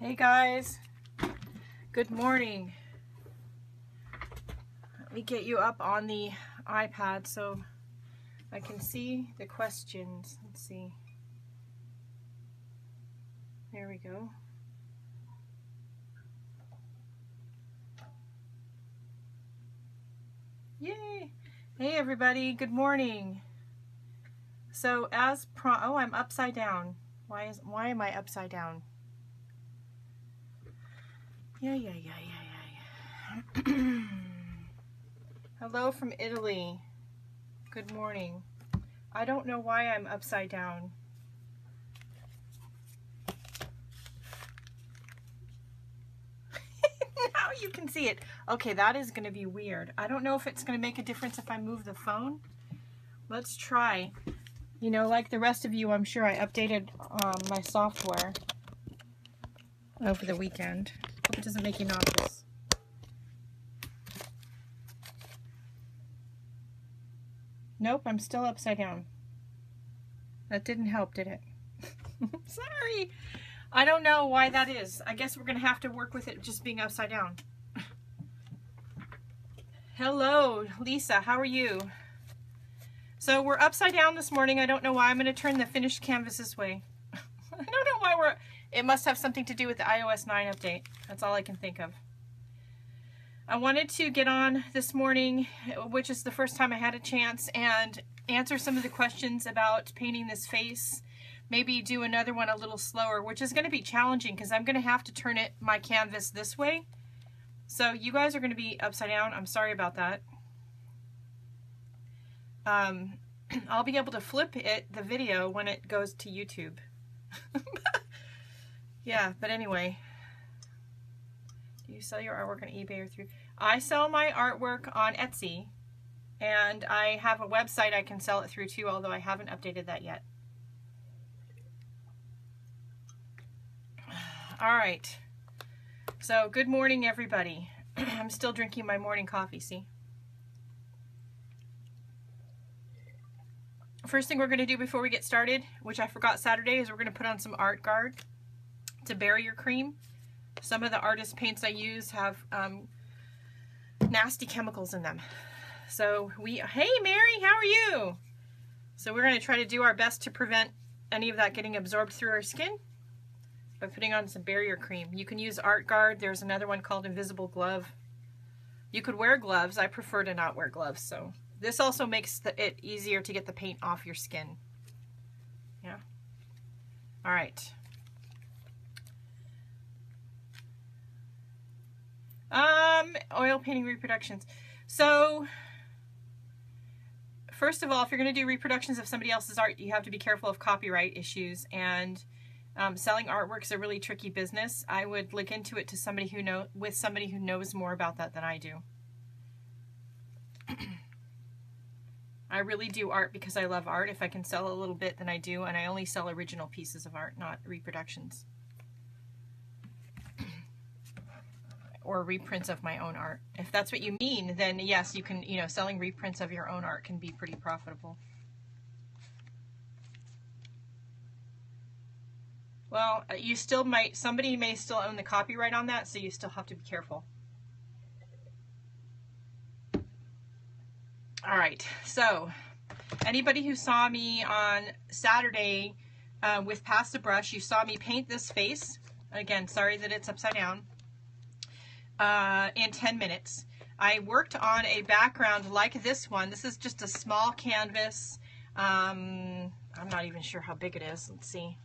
Hey guys, good morning. Let me get you up on the iPad so I can see the questions. Let's see. There we go. Yay! Hey everybody, good morning. So as pro oh I'm upside down. Why is why am I upside down? Yeah, yeah, yeah, yeah, yeah, yeah. Hello from Italy. Good morning. I don't know why I'm upside down. now you can see it. Okay, that is going to be weird. I don't know if it's going to make a difference if I move the phone. Let's try. You know, like the rest of you, I'm sure I updated um, my software over the weekend. Hope it doesn't make you nauseous. Nope, I'm still upside down. That didn't help, did it? Sorry. I don't know why that is. I guess we're going to have to work with it just being upside down. Hello, Lisa. How are you? So we're upside down this morning. I don't know why. I'm going to turn the finished canvas this way. I don't know why we're... It must have something to do with the iOS 9 update. That's all I can think of. I wanted to get on this morning, which is the first time I had a chance, and answer some of the questions about painting this face. Maybe do another one a little slower, which is going to be challenging because I'm going to have to turn it my canvas this way. So you guys are going to be upside down. I'm sorry about that. Um, I'll be able to flip it, the video, when it goes to YouTube. yeah, but anyway. Do you sell your artwork on eBay or through? I sell my artwork on Etsy. And I have a website I can sell it through too, although I haven't updated that yet. All right. So, good morning, everybody. I'm still drinking my morning coffee, see? First thing we're going to do before we get started, which I forgot Saturday, is we're going to put on some Art Guard to barrier cream. Some of the artist paints I use have um, nasty chemicals in them. So we, hey Mary, how are you? So we're going to try to do our best to prevent any of that getting absorbed through our skin by putting on some barrier cream. You can use Art Guard. There's another one called Invisible Glove. You could wear gloves. I prefer to not wear gloves. So this also makes the, it easier to get the paint off your skin. Yeah. All right. Um, oil painting reproductions. So, first of all, if you're going to do reproductions of somebody else's art, you have to be careful of copyright issues. And um, selling artwork is a really tricky business. I would look into it to somebody who know with somebody who knows more about that than I do. I really do art because I love art. If I can sell a little bit, then I do. And I only sell original pieces of art, not reproductions. Or reprints of my own art. If that's what you mean, then yes, you can, you know, selling reprints of your own art can be pretty profitable. Well, uh, you still might, somebody may still own the copyright on that, so you still have to be careful. All right, so anybody who saw me on Saturday uh, with Pasta Brush, you saw me paint this face. Again, sorry that it's upside down uh, in 10 minutes. I worked on a background like this one. This is just a small canvas. Um, I'm not even sure how big it is. Let's see.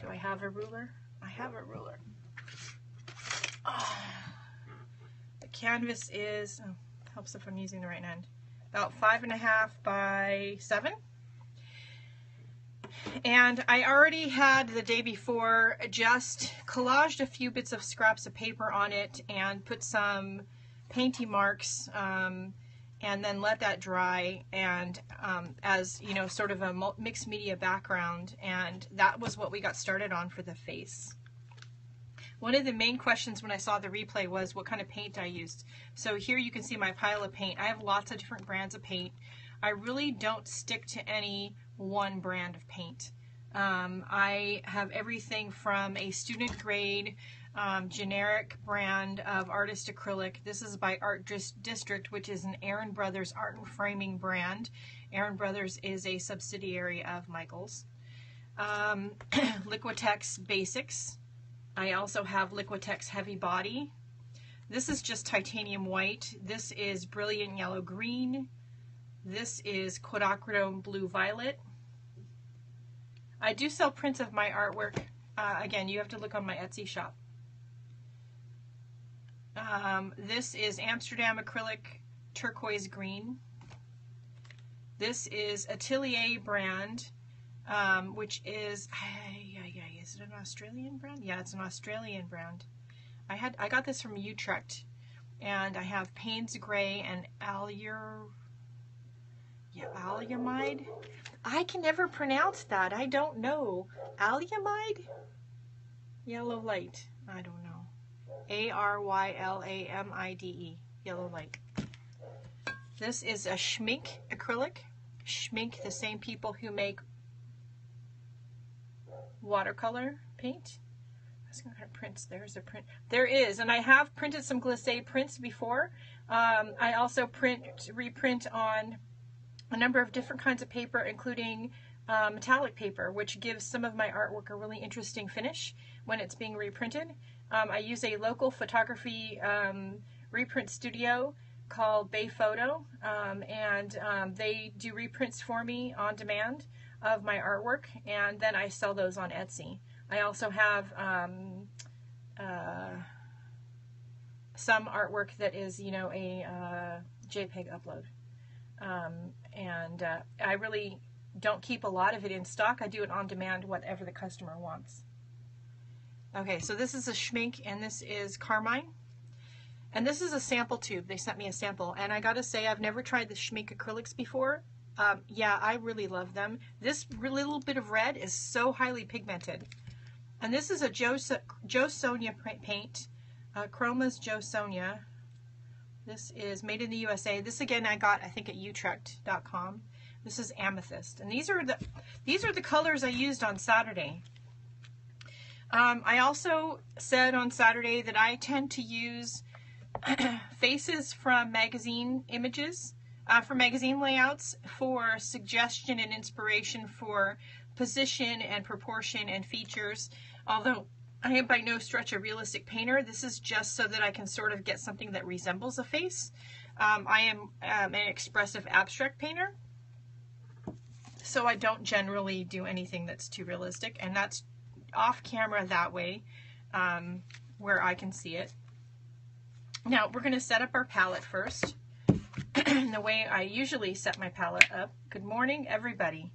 Do I have a ruler? I have a ruler. Oh. The canvas is, oh, helps if I'm using the right end, about five and a half by seven. And I already had the day before just collaged a few bits of scraps of paper on it and put some painty marks um, and then let that dry and um, as you know sort of a mixed media background and that was what we got started on for the face. One of the main questions when I saw the replay was what kind of paint I used. So here you can see my pile of paint. I have lots of different brands of paint. I really don't stick to any one brand of paint. Um, I have everything from a student grade um, generic brand of artist acrylic. This is by Art District, which is an Aaron Brothers art and framing brand. Aaron Brothers is a subsidiary of Michaels. Um, Liquitex Basics. I also have Liquitex Heavy Body. This is just titanium white. This is brilliant yellow green. This is quinacridone blue violet. I do sell prints of my artwork. Uh, again, you have to look on my Etsy shop. Um, this is Amsterdam acrylic turquoise green. This is Atelier brand, um, which is, is it an Australian brand? Yeah, it's an Australian brand. I had I got this from Utrecht, and I have Payne's Gray and Allure, Alumide. I can never pronounce that. I don't know. Alumide? Yellow light. I don't know. A-R-Y-L-A-M-I-D-E. Yellow light. This is a Schmincke acrylic. Schmincke, the same people who make watercolor paint. I was going to prints. There's a print. There is, and I have printed some giclee prints before. Um, I also print reprint on a number of different kinds of paper, including uh, metallic paper, which gives some of my artwork a really interesting finish when it's being reprinted. Um, I use a local photography um, reprint studio called Bay Photo, um, and um, they do reprints for me on demand of my artwork, and then I sell those on Etsy. I also have um, uh, some artwork that is, you know, a uh, JPEG upload. Um, and uh, I really don't keep a lot of it in stock. I do it on demand, whatever the customer wants. Okay, so this is a Schmincke, and this is Carmine. And this is a sample tube. They sent me a sample, and I gotta say, I've never tried the Schmincke acrylics before. Um, yeah, I really love them. This little bit of red is so highly pigmented. And this is a Joe, Jo Sonja paint, uh, Chroma's Jo Sonja. This is made in the USA. This again I got I think at utrecht.com. This is amethyst. And these are the these are the colors I used on Saturday. Um, I also said on Saturday that I tend to use faces from magazine images, uh, for magazine layouts, for suggestion and inspiration for position and proportion and features. Although I am by no stretch a realistic painter. This is just so that I can sort of get something that resembles a face. Um, I am um, an expressive abstract painter, so I don't generally do anything that's too realistic, and that's off camera that way um, where I can see it. Now we're going to set up our palette first. the way I usually set my palette up, good morning everybody,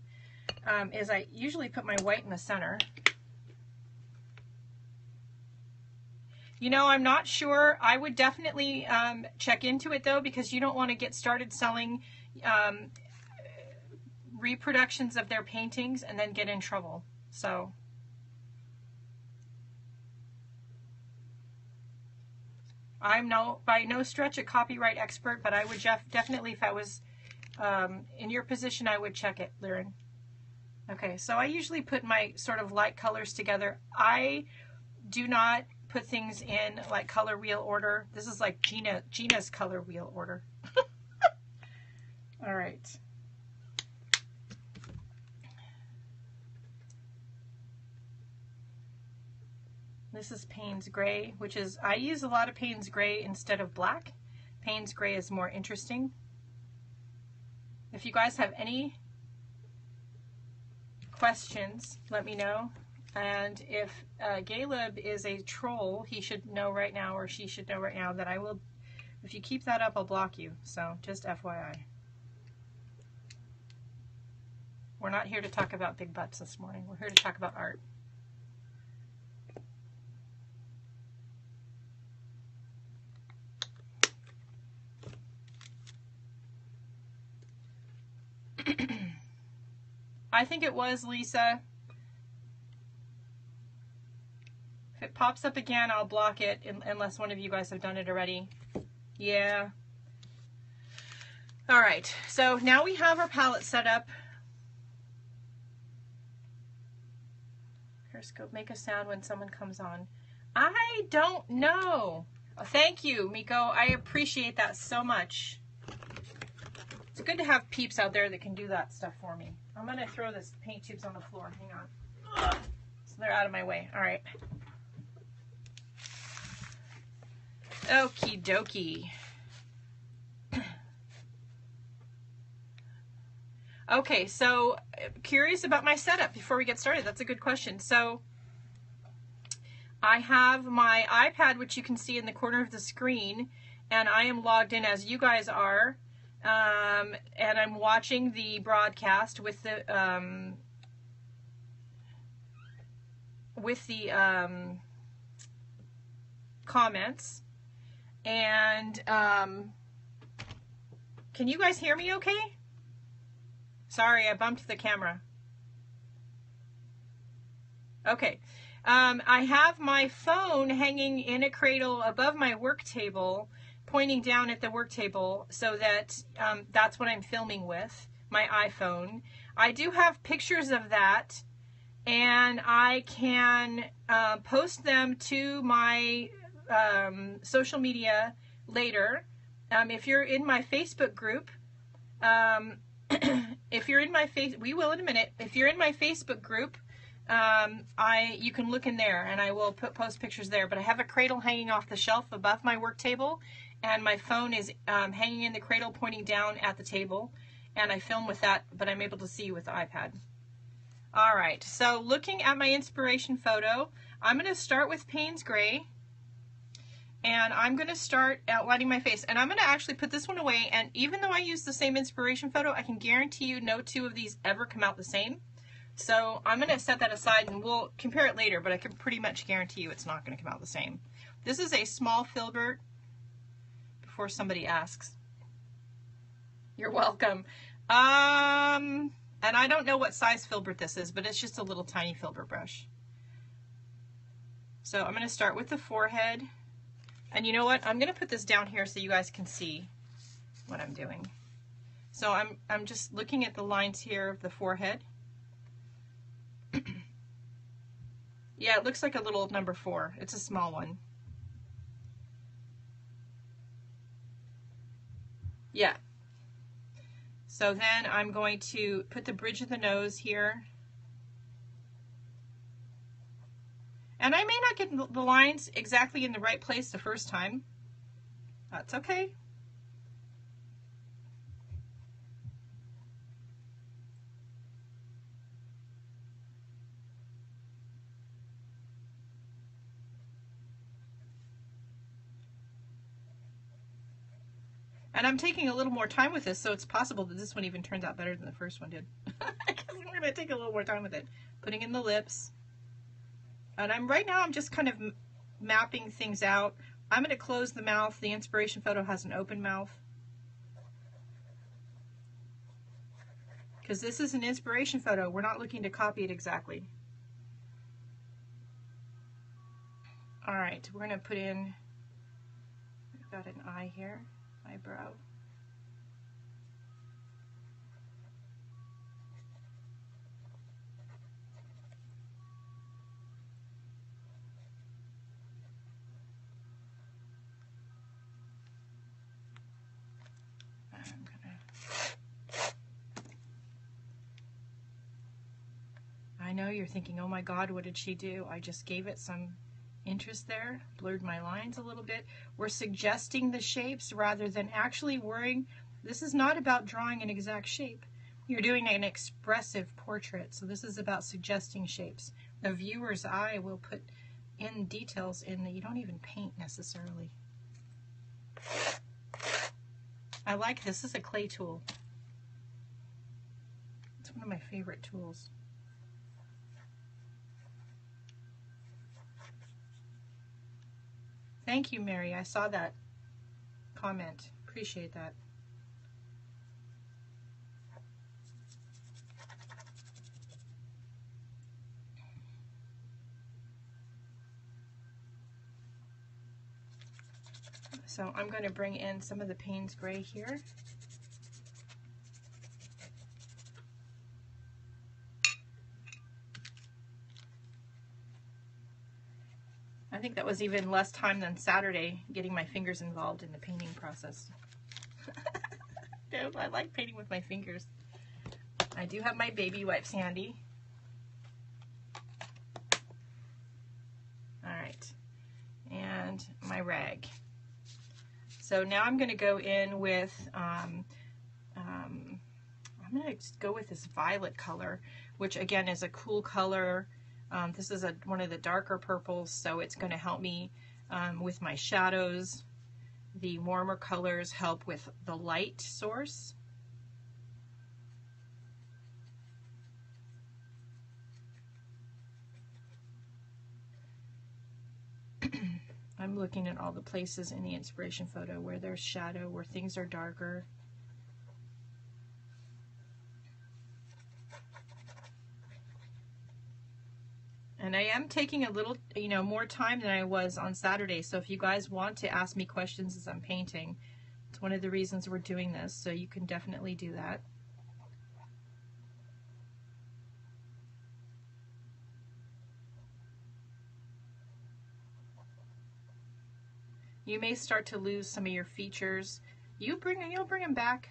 um, is I usually put my white in the center You know, I'm not sure. I would definitely um, check into it though because you don't want to get started selling um, reproductions of their paintings and then get in trouble. So. I'm no by no stretch a copyright expert, but I would def definitely, if I was um, in your position, I would check it, Lyrin. Okay, so I usually put my sort of light colors together. I do not put things in like color wheel order. This is like Gina Gina's color wheel order. All right. This is Payne's Gray, which is, I use a lot of Payne's Gray instead of black. Payne's Gray is more interesting. If you guys have any questions, let me know. And if uh, Galeb is a troll, he should know right now, or she should know right now, that I will, if you keep that up, I'll block you. So, just FYI. We're not here to talk about big butts this morning. We're here to talk about art. I think it was Lisa. It pops up again, I'll block it unless one of you guys have done it already. Yeah. All right, so now we have our palette set up. Periscope. Make a sound when someone comes on. I don't know. Oh, thank you, Miko. I appreciate that so much. It's good to have peeps out there that can do that stuff for me. I'm going to throw this paint tubes on the floor. Hang on. Ugh. So they're out of my way. All right. Okie dokie. Okay, so curious about my setup before we get started. That's a good question. So I have my iPad, which you can see in the corner of the screen, and I am logged in as you guys are. Um, and I'm watching the broadcast with the um, with the um, comments. And um, can you guys hear me okay? Sorry, I bumped the camera. Okay. Um, I have my phone hanging in a cradle above my work table, pointing down at the work table so that um, that's what I'm filming with, my iPhone. I do have pictures of that, and I can uh, post them to my um, social media later. Um, if you're in my Facebook group, um, if you're in my face, we will in a minute. If you're in my Facebook group, um, I you can look in there, and I will put post pictures there. But I have a cradle hanging off the shelf above my work table, and my phone is um, hanging in the cradle, pointing down at the table, and I film with that. But I'm able to see with the iPad. All right. So looking at my inspiration photo, I'm going to start with Payne's Gray and I'm going to start outlining my face. And I'm going to actually put this one away, and even though I use the same inspiration photo, I can guarantee you no two of these ever come out the same. So I'm going to set that aside, and we'll compare it later, but I can pretty much guarantee you it's not going to come out the same. This is a small filbert, before somebody asks. You're welcome. Um, and I don't know what size filbert this is, but it's just a little tiny filbert brush. So I'm going to start with the forehead. And you know what? I'm going to put this down here so you guys can see what I'm doing. So I'm, I'm just looking at the lines here of the forehead. yeah, it looks like a little number four. It's a small one. Yeah. So then I'm going to put the bridge of the nose here. And I may not get the lines exactly in the right place the first time. That's okay. And I'm taking a little more time with this, so it's possible that this one even turns out better than the first one did. I guess going to take a little more time with it. Putting in the lips. And I'm right now I'm just kind of mapping things out. I'm going to close the mouth. The inspiration photo has an open mouth. Because this is an inspiration photo. We're not looking to copy it exactly. All right, we're going to put in, we've got an eye here, eyebrow. I know you're thinking, oh my God, what did she do? I just gave it some interest there, blurred my lines a little bit. We're suggesting the shapes rather than actually worrying. This is not about drawing an exact shape. You're doing an expressive portrait, so this is about suggesting shapes. The viewer's eye will put in details in that you don't even paint necessarily. I like this. This is a clay tool. It's one of my favorite tools. Thank you, Mary. I saw that comment. Appreciate that. So I'm going to bring in some of the Payne's Gray here. Think that was even less time than Saturday getting my fingers involved in the painting process. I like painting with my fingers. I do have my baby wipes handy. All right, and my rag. So now I'm going to go in with, um, um, I'm going to go with this violet color, which again is a cool color. Um, this is a, one of the darker purples, so it's going to help me um, with my shadows. The warmer colors help with the light source. I'm looking at all the places in the inspiration photo where there's shadow, where things are darker. And I am taking a little, you know, more time than I was on Saturday. So if you guys want to ask me questions as I'm painting, it's one of the reasons we're doing this. So you can definitely do that. You may start to lose some of your features. You bring, you'll bring them back.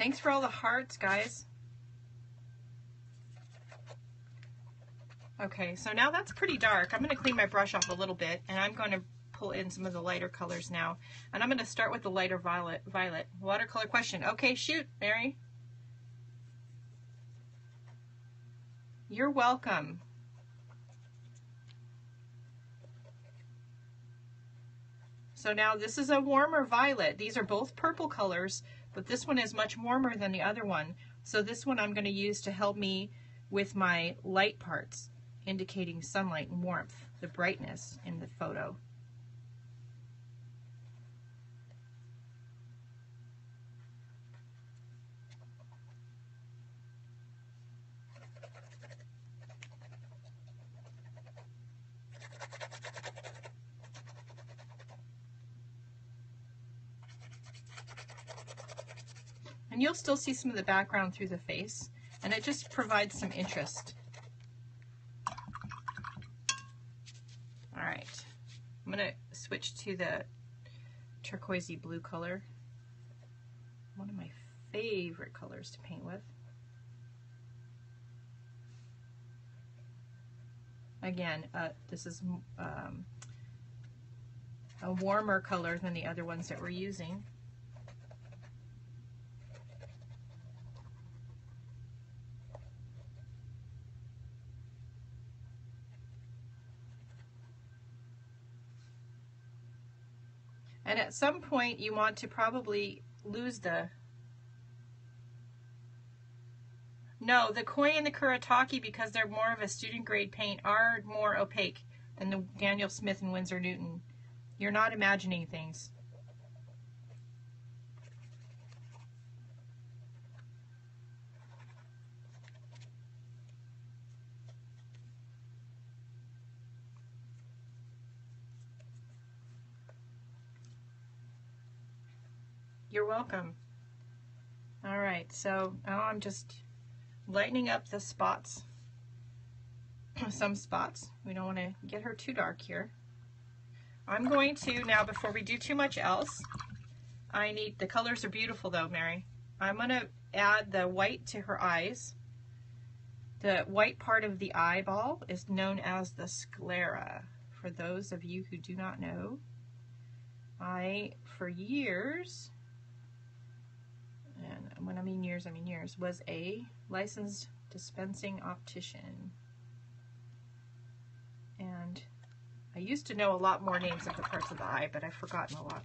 Thanks for all the hearts, guys. Okay, so now that's pretty dark. I'm going to clean my brush off a little bit, and I'm going to pull in some of the lighter colors now. And I'm going to start with the lighter violet. Violet. Watercolor question. Okay, shoot, Mary. You're welcome. So now this is a warmer violet. These are both purple colors, but this one is much warmer than the other one. So this one I'm going to use to help me with my light parts, indicating sunlight and warmth, the brightness in the photo. And you'll still see some of the background through the face, and it just provides some interest. All right, I'm gonna switch to the turquoisey blue color. One of my favorite colors to paint with. Again, uh, this is um, a warmer color than the other ones that we're using. At some point you want to probably lose the No, the Koi and the Kuretake, because they're more of a student grade paint, are more opaque than the Daniel Smith and Winsor Newton. You're not imagining things. You're welcome. All right, so now I'm just lightening up the spots, some spots. We don't want to get her too dark here. I'm going to, now before we do too much else, I need, the colors are beautiful though, Mary. I'm going to add the white to her eyes. The white part of the eyeball is known as the sclera. For those of you who do not know, I, for years, and when I mean years, I mean years, was a licensed dispensing optician. And I used to know a lot more names of the parts of the eye, but I've forgotten a lot.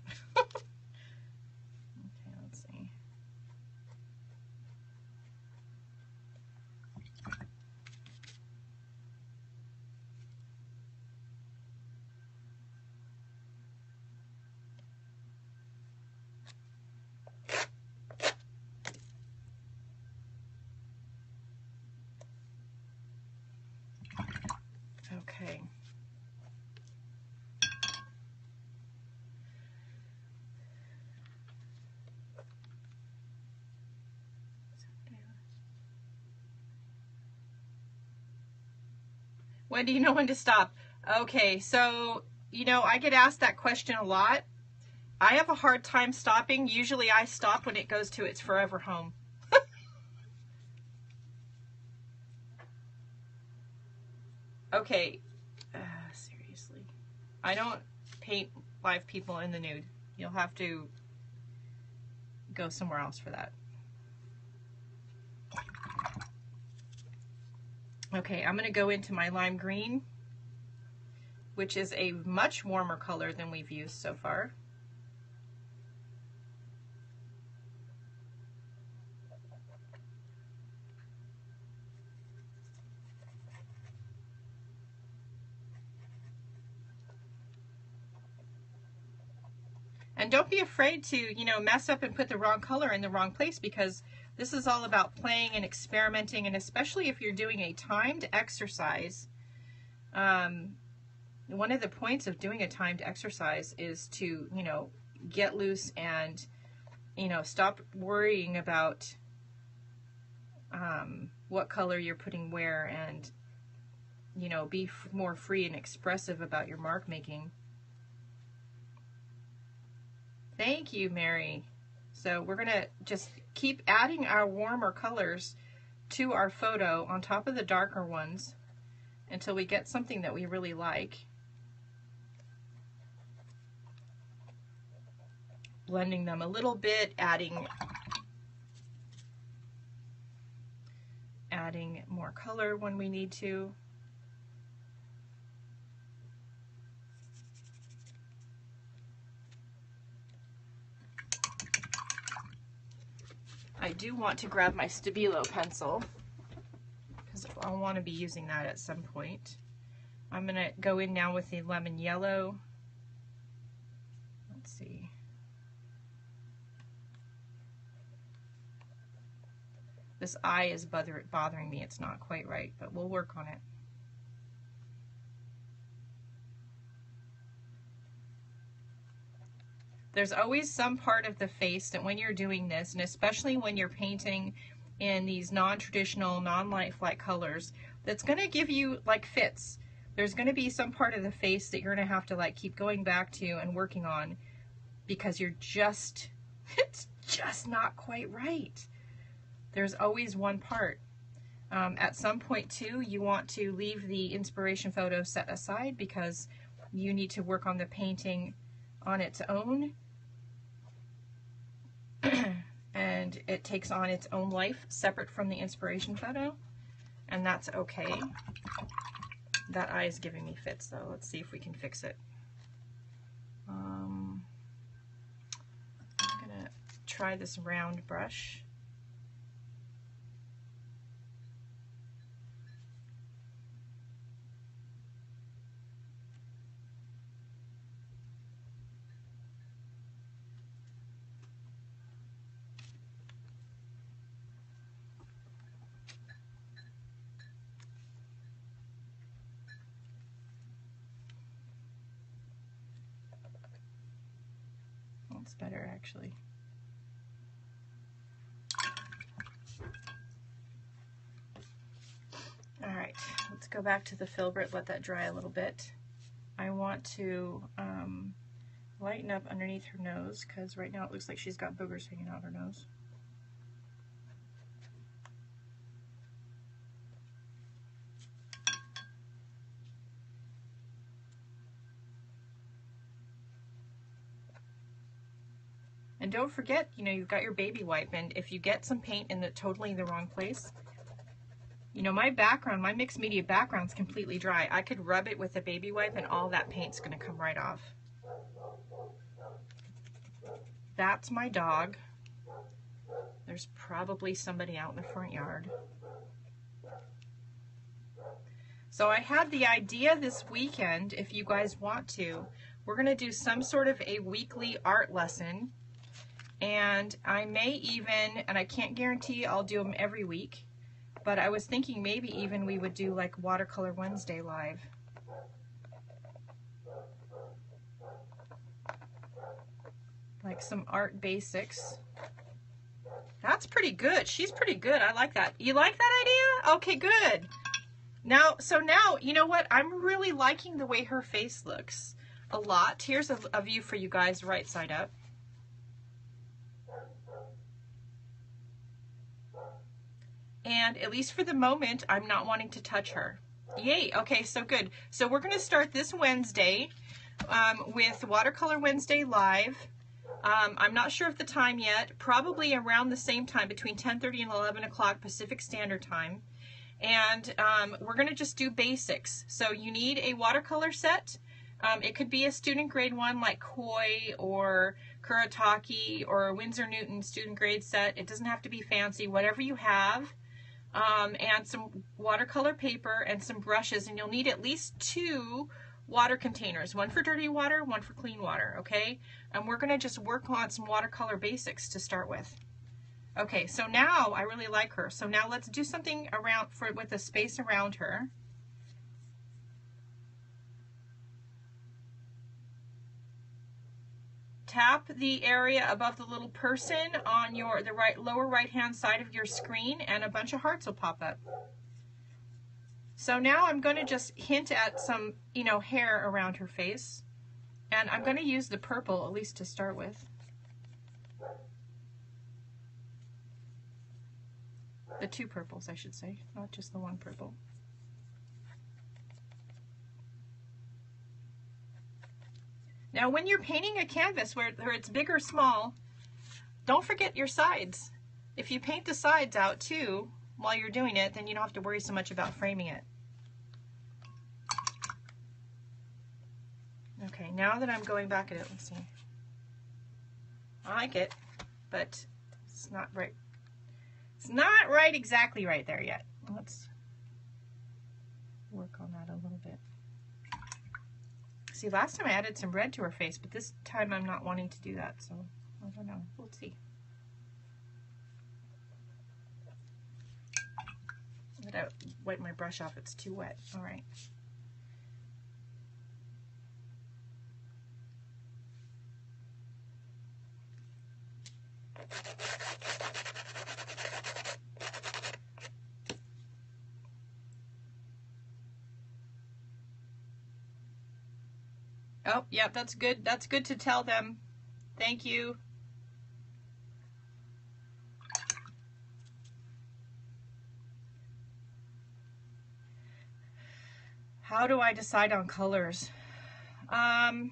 When do you know when to stop? Okay, so, you know, I get asked that question a lot. I have a hard time stopping. Usually I stop when it goes to its forever home. okay, uh, seriously. I don't paint live people in the nude. You'll have to go somewhere else for that. Okay, I'm going to go into my lime green, which is a much warmer color than we've used so far. And don't be afraid to, you know, mess up and put the wrong color in the wrong place because this is all about playing and experimenting, and especially if you're doing a timed exercise. Um, one of the points of doing a timed exercise is to, you know, get loose and, you know, stop worrying about um, what color you're putting where and, you know, be more free and expressive about your mark making. Thank you, Mary. So we're going to just keep adding our warmer colors to our photo on top of the darker ones until we get something that we really like. Blending them a little bit, adding adding more color when we need to. I do want to grab my Stabilo pencil because I'll want to be using that at some point. I'm going to go in now with the lemon yellow. Let's see. This eye is bother bothering me. It's not quite right, but we'll work on it. There's always some part of the face that when you're doing this, and especially when you're painting in these non-traditional, non-lifelike colors, that's going to give you like fits. There's going to be some part of the face that you're going to have to like keep going back to and working on because you're just, it's just not quite right. There's always one part. Um, at some point too, you want to leave the inspiration photo set aside because you need to work on the painting on its own it takes on its own life separate from the inspiration photo and that's okay. That eye is giving me fits though. Let's see if we can fix it. Um, I'm gonna try this round brush. Actually. Alright, let's go back to the filbert, let that dry a little bit. I want to um, lighten up underneath her nose because right now it looks like she's got boogers hanging out her nose. And don't forget, you know, you've got your baby wipe, and if you get some paint in the totally the wrong place, you know, my background, my mixed media background's completely dry. I could rub it with a baby wipe and all that paint's gonna come right off. That's my dog. There's probably somebody out in the front yard. So I had the idea this weekend, if you guys want to, we're going to do some sort of a weekly art lesson and I may even, and I can't guarantee I'll do them every week, but I was thinking maybe even we would do like Watercolor Wednesday live. Like some art basics. That's pretty good. She's pretty good. I like that. You like that idea? Okay, good. Now, so now, you know what? I'm really liking the way her face looks a lot. Here's a, a view for you guys right side up. And at least for the moment, I'm not wanting to touch her. Yay, okay, so good. So we're gonna start this Wednesday um, with Watercolor Wednesday Live. Um, I'm not sure of the time yet, probably around the same time, between 10.30 and 11 o'clock Pacific Standard Time. And um, we're gonna just do basics. So you need a watercolor set. Um, it could be a student grade one like Koi or Kuretake or a Winsor Newton student grade set. It doesn't have to be fancy, whatever you have um, and some watercolor paper and some brushes and you'll need at least two water containers, one for dirty water, one for clean water, okay? And we're gonna just work on some watercolor basics to start with. Okay, so now I really like her. So now let's do something around for with the space around her. Tap the area above the little person on your the right lower right hand side of your screen and a bunch of hearts will pop up. So now I'm going to just hint at some, you know, hair around her face. And I'm going to use the purple, at least to start with. The two purples, I should say, not just the one purple. Now when you're painting a canvas, whether it's big or small, don't forget your sides. If you paint the sides out too while you're doing it, then you don't have to worry so much about framing it. Okay, now that I'm going back at it, let's see. I like it, but it's not right. It's not right exactly right there yet. Let's work on that. See, last time I added some red to her face, but this time I'm not wanting to do that, so I don't know. We'll see. I'm to wipe my brush off. It's too wet. All right. Oh, yeah, that's good. That's good to tell them. Thank you. How do I decide on colors? Um,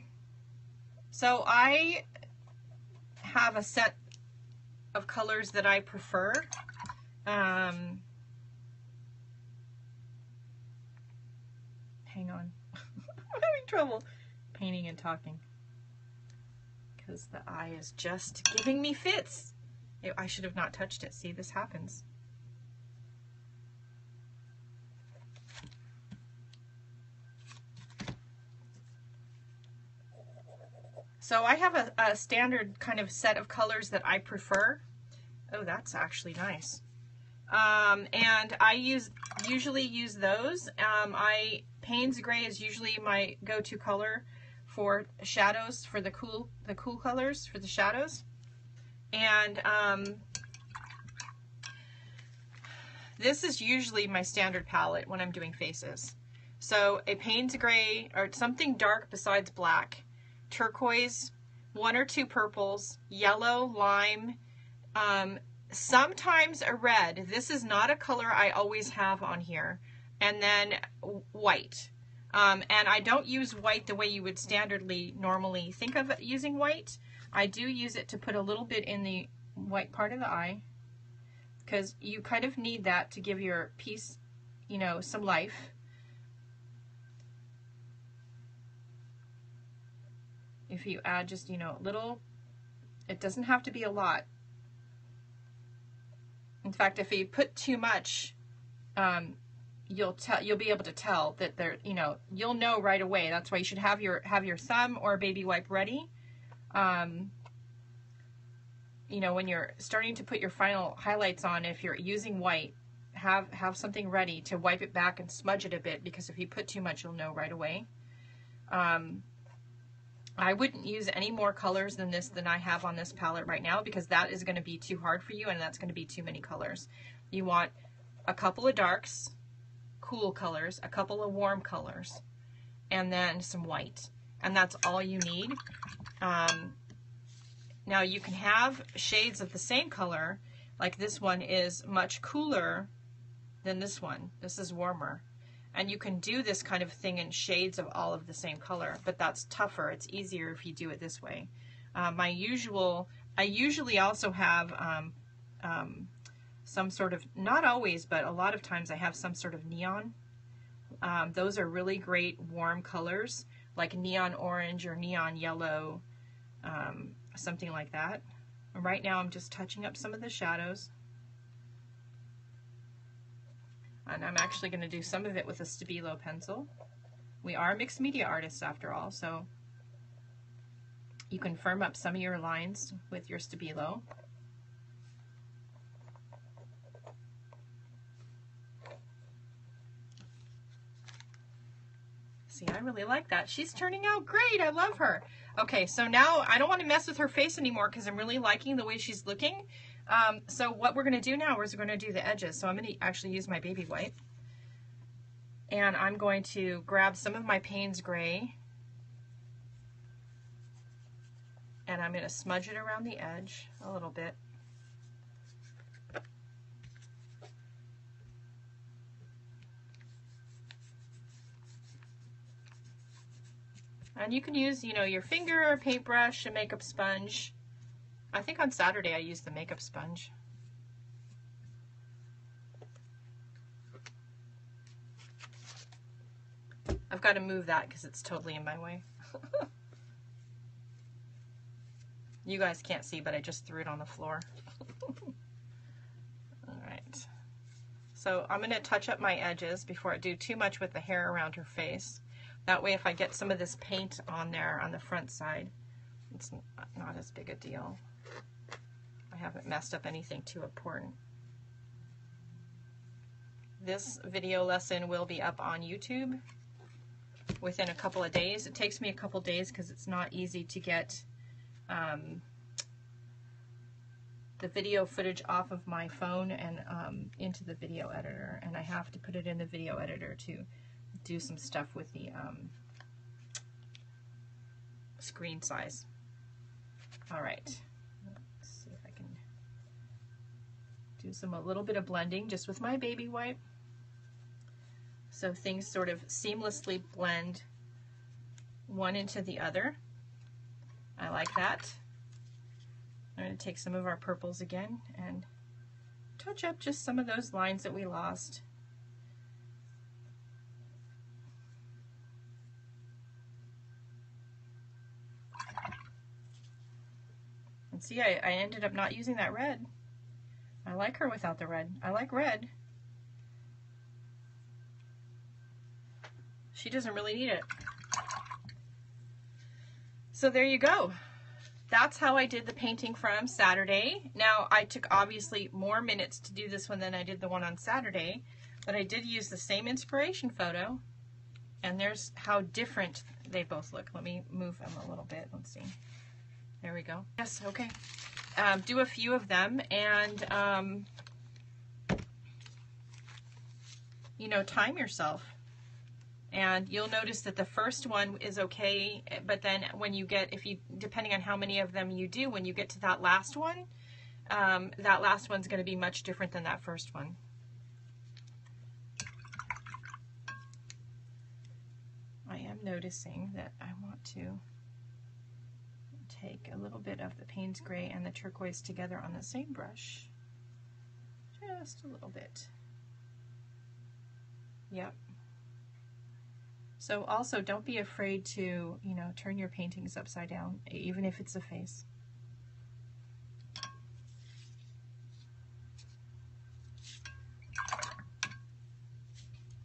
so I have a set of colors that I prefer. Um, hang on. I'm having trouble painting and talking because the eye is just giving me fits. I should have not touched it. See, this happens. So I have a, a, standard kind of set of colors that I prefer. Oh, that's actually nice. Um, and I use usually use those. Um, I Payne's Gray is usually my go-to color for shadows, for the cool, the cool colors for the shadows. And um, this is usually my standard palette when I'm doing faces. So a Payne's Gray or something dark besides black, turquoise, one or two purples, yellow, lime, um, sometimes a red. This is not a color I always have on here. And then white. Um, and I don't use white the way you would standardly normally think of using white. I do use it to put a little bit in the white part of the eye because you kind of need that to give your piece, you know, some life. If you add just, you know, a little, it doesn't have to be a lot. In fact, if you put too much, um, you'll tell you'll be able to tell that they're you know you'll know right away. That's why you should have your have your thumb or baby wipe ready. Um, you know when you're starting to put your final highlights on if you're using white have have something ready to wipe it back and smudge it a bit because if you put too much you'll know right away. Um, I wouldn't use any more colors than this than I have on this palette right now because that is going to be too hard for you and that's going to be too many colors. You want a couple of darks cool colors, a couple of warm colors, and then some white. And that's all you need. Um, now you can have shades of the same color, like this one is much cooler than this one. This is warmer. And you can do this kind of thing in shades of all of the same color, but that's tougher. It's easier if you do it this way. Uh, my usual, I usually also have um, um, some sort of, not always, but a lot of times I have some sort of neon. Um, those are really great warm colors, like neon orange or neon yellow, um, something like that. And right now I'm just touching up some of the shadows. And I'm actually going to do some of it with a Stabilo pencil. We are mixed media artists after all, so you can firm up some of your lines with your Stabilo. I really like that. She's turning out great. I love her. Okay, so now I don't want to mess with her face anymore because I'm really liking the way she's looking. Um, so what we're going to do now is we're going to do the edges. So I'm going to actually use my baby wipe. And I'm going to grab some of my Payne's Gray. And I'm going to smudge it around the edge a little bit. And you can use, you know, your finger, a paintbrush, a makeup sponge. I think on Saturday I used the makeup sponge. I've got to move that because it's totally in my way. you guys can't see, but I just threw it on the floor. All right. So I'm going to touch up my edges before I do too much with the hair around her face. That way if I get some of this paint on there on the front side, it's not as big a deal. I haven't messed up anything too important. This video lesson will be up on YouTube within a couple of days. It takes me a couple days because it's not easy to get um, the video footage off of my phone and um, into the video editor and I have to put it in the video editor to do some stuff with the um, screen size. All right, let's see if I can do some a little bit of blending just with my baby wipe. So things sort of seamlessly blend one into the other. I like that. I'm going to take some of our purples again and touch up just some of those lines that we lost. See, I, I ended up not using that red. I like her without the red. I like red. She doesn't really need it. So there you go. That's how I did the painting from Saturday. Now, I took obviously more minutes to do this one than I did the one on Saturday, but I did use the same inspiration photo, and there's how different they both look. Let me move them a little bit. Let's see. There we go. Yes, okay. Um, do a few of them and, um, you know, time yourself. And you'll notice that the first one is okay, but then when you get, if you, depending on how many of them you do, when you get to that last one, um, that last one's going to be much different than that first one. I am noticing that I want to take a little bit of the Payne's Gray and the turquoise together on the same brush. Just a little bit. Yep. So also don't be afraid to, you know, turn your paintings upside down, even if it's a face.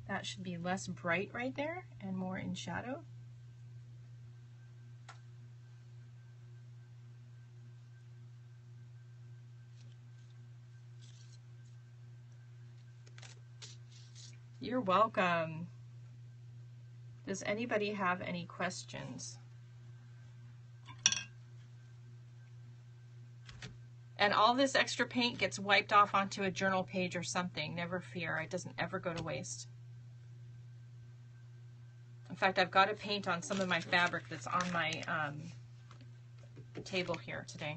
That should be less bright right there and more in shadow. You're welcome. Does anybody have any questions? And all this extra paint gets wiped off onto a journal page or something. Never fear. It doesn't ever go to waste. In fact, I've got a paint on some of my fabric that's on my um, table here today.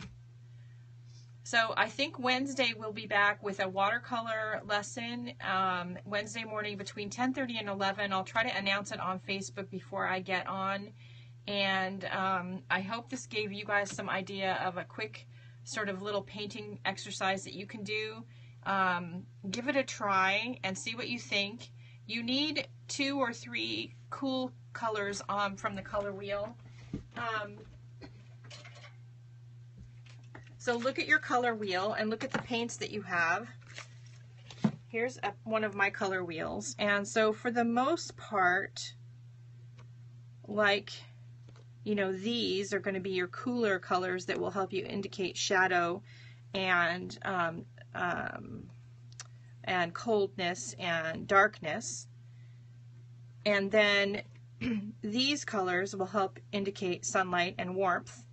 So I think Wednesday we'll be back with a watercolor lesson um, Wednesday morning between 10:30 and 11. I'll try to announce it on Facebook before I get on, and um, I hope this gave you guys some idea of a quick sort of little painting exercise that you can do. Um, give it a try and see what you think. You need two or three cool colors um, from the color wheel. So look at your color wheel and look at the paints that you have. Here's a, one of my color wheels. And so for the most part, like, you know, these are going to be your cooler colors that will help you indicate shadow and um, um, and coldness and darkness. And then these colors will help indicate sunlight and warmth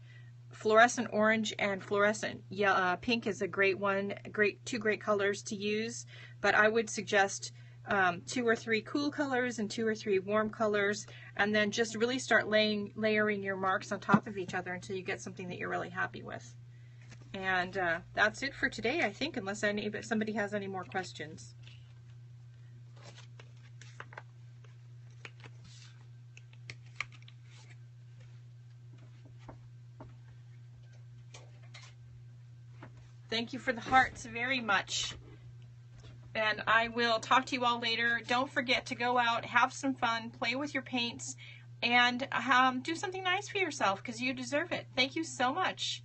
fluorescent orange and fluorescent yeah, uh, pink is a great one, great two great colors to use, but I would suggest um, two or three cool colors and two or three warm colors, and then just really start laying layering your marks on top of each other until you get something that you're really happy with. And uh, that's it for today, I think, unless any, somebody has any more questions. Thank you for the hearts very much. And I will talk to you all later. Don't forget to go out, have some fun, play with your paints, and um, do something nice for yourself because you deserve it. Thank you so much.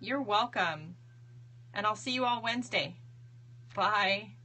You're welcome. And I'll see you all Wednesday. Bye.